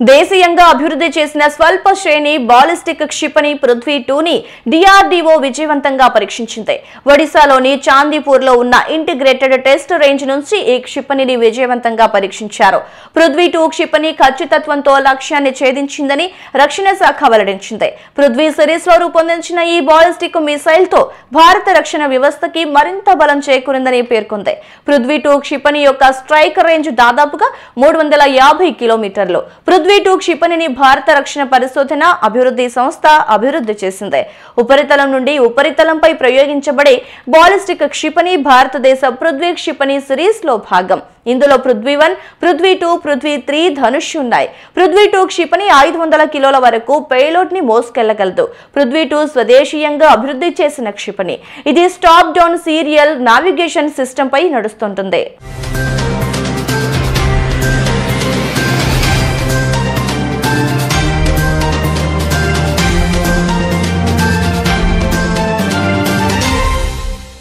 దేశీయంగా అభివృద్ధి చేసిన స్వల్ప శ్రేణి బాలిస్టిక్ క్షిపణి పృథ్వీ టూని డిఆర్డీఓ విజయవంతంగా పరీక్షించింది. ఒడిశాలోని చాందీపూర్లో ఉన్న ఇంటిగ్రేటెడ్ టెస్ట్ రేంజ్ నుంచి ఈ క్షిపణిని విజయవంతంగా పరీక్షించారు. పృథ్వీ టూ క్షిపణి ఖచ్చితత్వంతో లక్ష్యాన్ని ఛేదించిందని రక్షణ శాఖ వెల్లడించింది. పృథ్వీ సిరీస్లో రూపొందించిన ఈ బాలిస్టిక్ మిసైల్తో భారత రక్షణ వ్యవస్థకి మరింత బలం చేకూరిందని పేర్కొంది. పృథ్వీ టూ క్షిపణి యొక్క స్ట్రైక్ రేంజ్ దాదాపుగా మూడు వందల యాభై కిలోమీటర్లు. పృథ్వీ టూ క్షిపణిని భారత రక్షణ పరిశోధన అభివృద్ధి సంస్థ అభివృద్ధి చేసింది. ఉపరితలం నుండి ఉపరితలంపై ప్రయోగించబడే బాలిస్టిక్ క్షిపణి భారతదేశ పృథ్వీ క్షిపణి సిరీస్లో భాగం. ఇందులో Prithvi one Prithvi two Prithvi three Dhanush ఉన్నాయి. పృథ్వీ టూ క్షిపణి ఐదు వందల కిలోల వరకు పేలోడ్ని మోసుకెళ్ళగలదు. పృథ్వీ టూ స్వదేశీయంగా అభివృద్ధి చేసిన క్షిపణి. ఇది strap down serial navigation system పై నడుస్తుంటుంది.